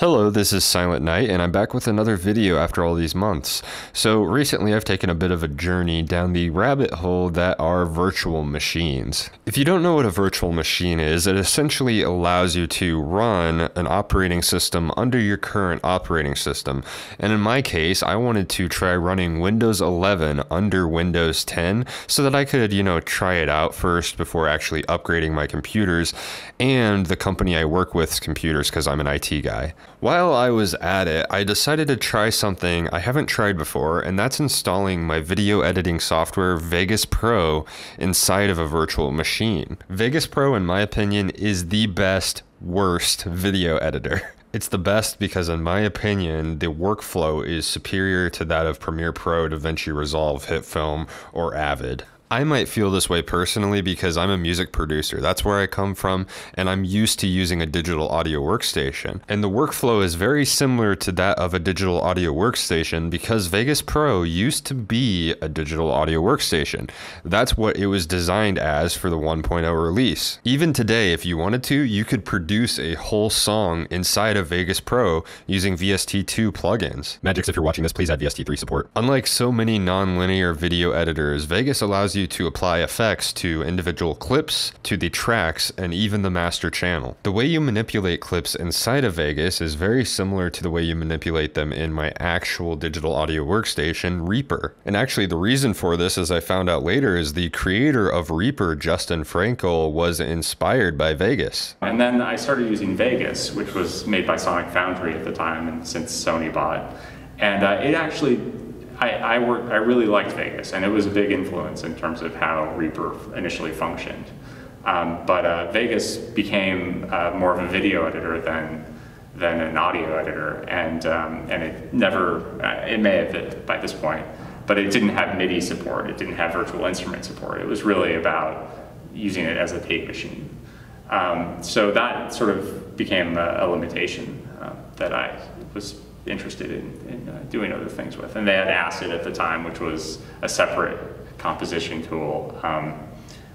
Hello, this is Silent Night, and I'm back with another video after all these months. So, recently I've taken a bit of a journey down the rabbit hole that are virtual machines. If you don't know what a virtual machine is, it essentially allows you to run an operating system under your current operating system. And in my case, I wanted to try running Windows 11 under Windows 10 so that I could, you know, try it out first before actually upgrading my computers and the company I work with's computers because I'm an IT guy. While I was at it, I decided to try something I haven't tried before, and that's installing my video editing software Vegas Pro inside of a virtual machine. Vegas Pro, in my opinion, is the best, worst video editor. It's the best because, in my opinion, the workflow is superior to that of Premiere Pro, DaVinci Resolve, HitFilm, or Avid. I might feel this way personally because I'm a music producer. That's where I come from, and I'm used to using a digital audio workstation. And the workflow is very similar to that of a digital audio workstation because Vegas Pro used to be a digital audio workstation. That's what it was designed as for the 1.0 release. Even today, if you wanted to, you could produce a whole song inside of Vegas Pro using VST2 plugins. Magix, if you're watching this, please add VST3 support. Unlike so many non-linear video editors, Vegas allows you you to apply effects to individual clips, to the tracks, and even the master channel. The way you manipulate clips inside of Vegas is very similar to the way you manipulate them in my actual digital audio workstation, Reaper. And actually, the reason for this, as I found out later, is the creator of Reaper, Justin Frankel, was inspired by Vegas. And then I started using Vegas, which was made by Sonic Foundry at the time, and since Sony bought. And uh, it actually I, I, worked, I really liked Vegas, and it was a big influence in terms of how Reaper initially functioned. Um, but uh, Vegas became uh, more of a video editor than, than an audio editor, and, um, and it never, uh, it may have been by this point, but it didn't have MIDI support, it didn't have virtual instrument support. It was really about using it as a tape machine. Um, so that sort of became a, a limitation uh, that I was interested in, in uh, doing other things with. And they had Acid at the time, which was a separate composition tool, um,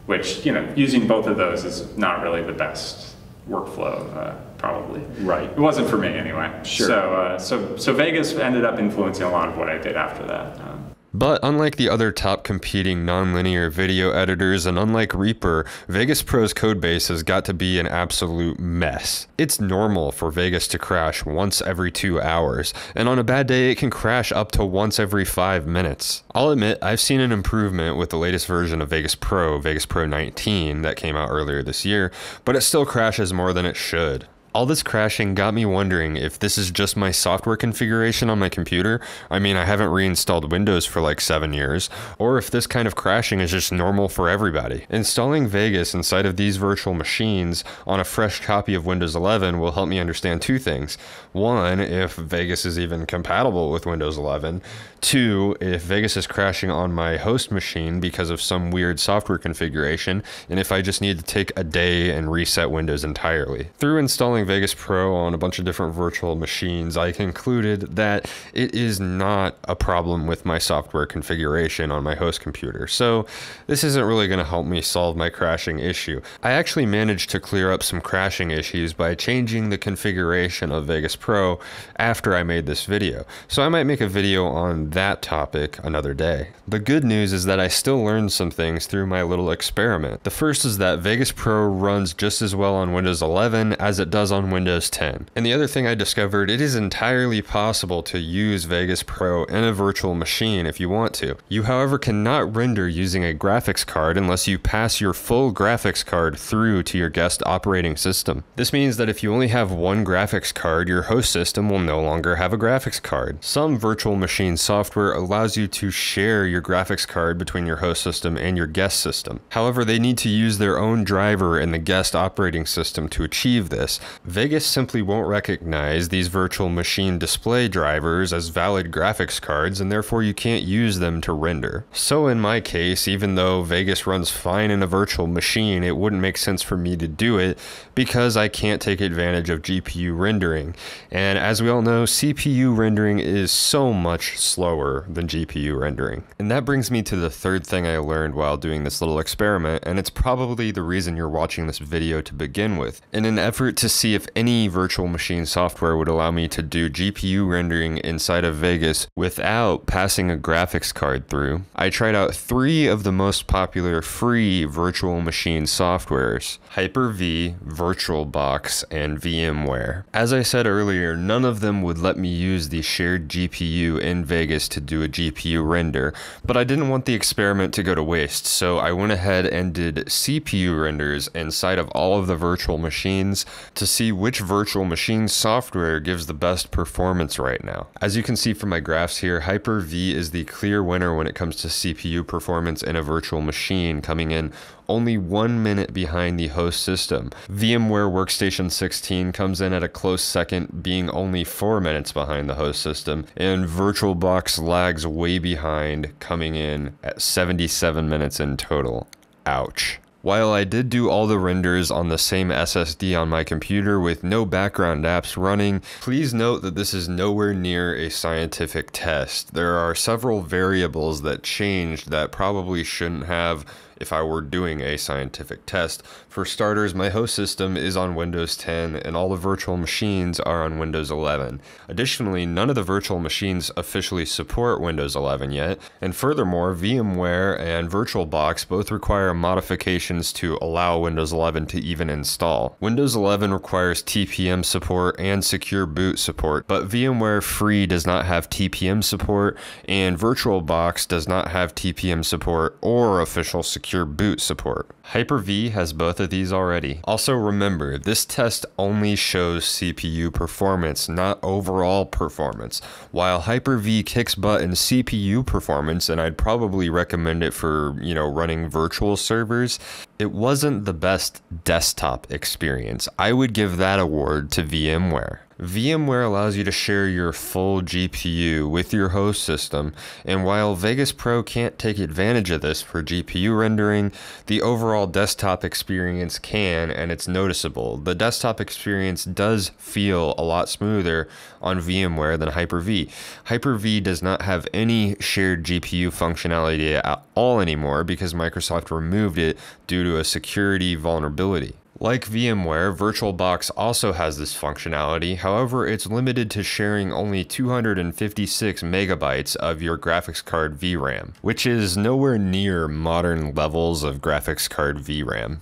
which, you know, using both of those is not really the best workflow, uh, probably. Right. It wasn't for me anyway. Sure. So, uh, so, so Vegas ended up influencing a lot of what I did after that. Um, but unlike the other top competing nonlinear video editors and unlike Reaper, Vegas Pro's codebase has got to be an absolute mess. It's normal for Vegas to crash once every two hours, and on a bad day it can crash up to once every five minutes. I'll admit I've seen an improvement with the latest version of Vegas Pro, Vegas Pro 19, that came out earlier this year, but it still crashes more than it should. All this crashing got me wondering if this is just my software configuration on my computer. I mean, I haven't reinstalled Windows for like seven years, or if this kind of crashing is just normal for everybody. Installing Vegas inside of these virtual machines on a fresh copy of Windows 11 will help me understand two things. One, if Vegas is even compatible with Windows 11. Two, if Vegas is crashing on my host machine because of some weird software configuration, and if I just need to take a day and reset Windows entirely. Through installing Vegas Pro on a bunch of different virtual machines, I concluded that it is not a problem with my software configuration on my host computer. So this isn't really going to help me solve my crashing issue. I actually managed to clear up some crashing issues by changing the configuration of Vegas Pro after I made this video. So I might make a video on that topic another day. The good news is that I still learned some things through my little experiment. The first is that Vegas Pro runs just as well on Windows 11 as it does on Windows 10. And the other thing I discovered, it is entirely possible to use Vegas Pro in a virtual machine if you want to. You, however, cannot render using a graphics card unless you pass your full graphics card through to your guest operating system. This means that if you only have one graphics card, your host system will no longer have a graphics card. Some virtual machine software allows you to share your graphics card between your host system and your guest system. However, they need to use their own driver in the guest operating system to achieve this. Vegas simply won't recognize these virtual machine display drivers as valid graphics cards and therefore you can't use them to render. So in my case, even though Vegas runs fine in a virtual machine, it wouldn't make sense for me to do it because I can't take advantage of GPU rendering. And as we all know, CPU rendering is so much slower than GPU rendering. And that brings me to the third thing I learned while doing this little experiment, and it's probably the reason you're watching this video to begin with. In an effort to see see if any virtual machine software would allow me to do GPU rendering inside of Vegas without passing a graphics card through. I tried out three of the most popular free virtual machine softwares Hyper-V, VirtualBox, and VMware. As I said earlier, none of them would let me use the shared GPU in Vegas to do a GPU render, but I didn't want the experiment to go to waste, so I went ahead and did CPU renders inside of all of the virtual machines to see which virtual machine software gives the best performance right now. As you can see from my graphs here, Hyper-V is the clear winner when it comes to CPU performance in a virtual machine, coming in only one minute behind the host system. VMware Workstation 16 comes in at a close second, being only four minutes behind the host system, and VirtualBox lags way behind, coming in at 77 minutes in total. Ouch. While I did do all the renders on the same SSD on my computer with no background apps running, please note that this is nowhere near a scientific test. There are several variables that changed that probably shouldn't have if I were doing a scientific test. For starters, my host system is on Windows 10 and all the virtual machines are on Windows 11. Additionally, none of the virtual machines officially support Windows 11 yet, and furthermore, VMware and VirtualBox both require modifications to allow Windows 11 to even install. Windows 11 requires TPM support and secure boot support, but VMware Free does not have TPM support, and VirtualBox does not have TPM support or official secure secure boot support. Hyper-V has both of these already. Also remember, this test only shows CPU performance, not overall performance. While Hyper-V kicks butt in CPU performance, and I'd probably recommend it for, you know, running virtual servers, it wasn't the best desktop experience. I would give that award to VMware. VMware allows you to share your full GPU with your host system, and while Vegas Pro can't take advantage of this for GPU rendering, the overall desktop experience can, and it's noticeable. The desktop experience does feel a lot smoother on VMware than Hyper-V. Hyper-V does not have any shared GPU functionality at all anymore because Microsoft removed it due to a security vulnerability. Like VMware, VirtualBox also has this functionality, however it's limited to sharing only 256 megabytes of your graphics card VRAM, which is nowhere near modern levels of graphics card VRAM.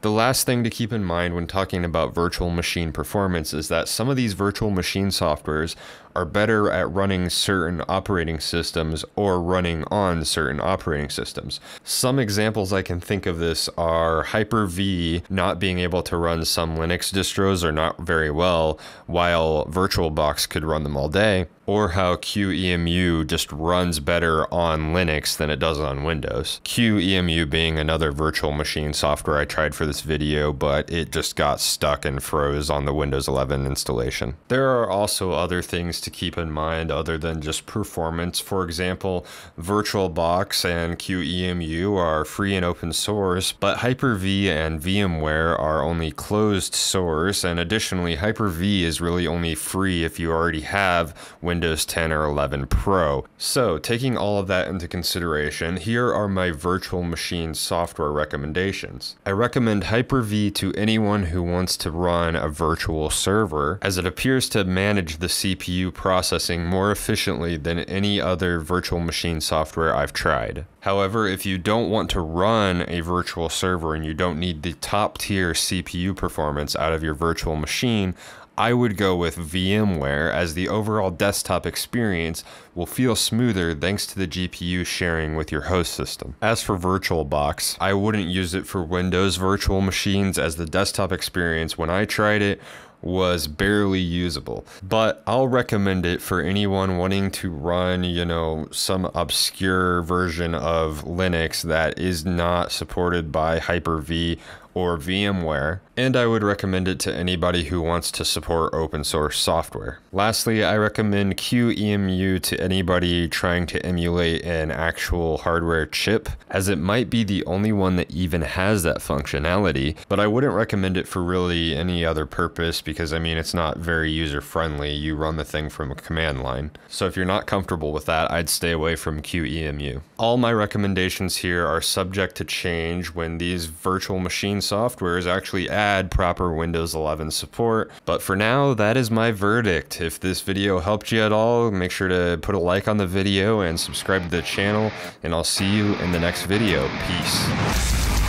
The last thing to keep in mind when talking about virtual machine performance is that some of these virtual machine softwares are better at running certain operating systems or running on certain operating systems. Some examples I can think of this are Hyper-V not being able to run some Linux distros or not very well, while VirtualBox could run them all day, or how QEMU just runs better on Linux than it does on Windows. QEMU being another virtual machine software I tried for this video, but it just got stuck and froze on the Windows 11 installation. There are also other things to keep in mind other than just performance. For example, VirtualBox and QEMU are free and open source, but Hyper-V and VMware are only closed source, and additionally, Hyper-V is really only free if you already have Windows 10 or 11 Pro. So, taking all of that into consideration, here are my virtual machine software recommendations. I recommend Hyper-V to anyone who wants to run a virtual server, as it appears to manage the CPU processing more efficiently than any other virtual machine software I've tried. However, if you don't want to run a virtual server and you don't need the top tier CPU performance out of your virtual machine, I would go with VMware as the overall desktop experience will feel smoother thanks to the GPU sharing with your host system. As for VirtualBox, I wouldn't use it for Windows virtual machines as the desktop experience when I tried it was barely usable. But I'll recommend it for anyone wanting to run, you know, some obscure version of Linux that is not supported by Hyper-V or VMware, and I would recommend it to anybody who wants to support open source software. Lastly, I recommend QEMU to anybody trying to emulate an actual hardware chip, as it might be the only one that even has that functionality, but I wouldn't recommend it for really any other purpose because I mean it's not very user friendly. You run the thing from a command line. So if you're not comfortable with that, I'd stay away from QEMU. All my recommendations here are subject to change when these virtual machine softwares actually add proper Windows 11 support. But for now, that is my verdict. If this video helped you at all, make sure to put a like on the video and subscribe to the channel, and I'll see you in the next video. Peace.